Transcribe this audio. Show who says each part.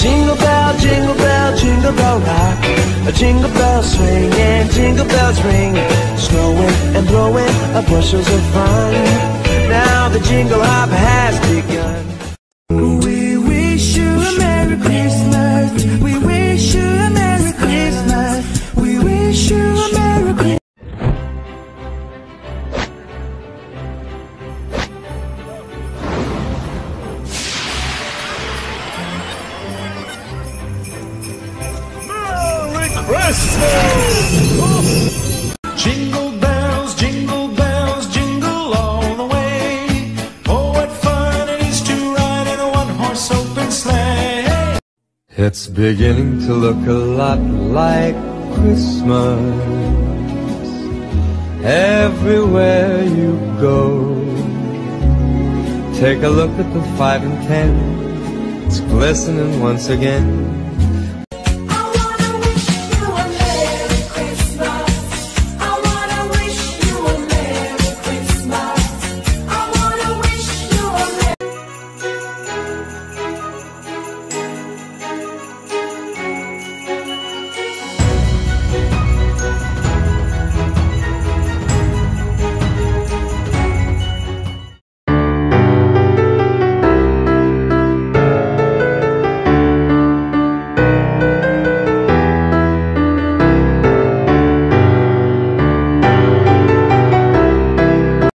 Speaker 1: Jingle bell, jingle bell, jingle bell rock. A jingle bell swing and jingle bells ring. Snowing and blowing a bushels of fun. Now the jingle hop has
Speaker 2: Jingle bells, jingle bells, jingle all the way. Oh, what fun it is to ride in a one-horse open sleigh.
Speaker 3: It's beginning to look a lot like Christmas everywhere you go. Take a look at the five and ten, it's glistening once again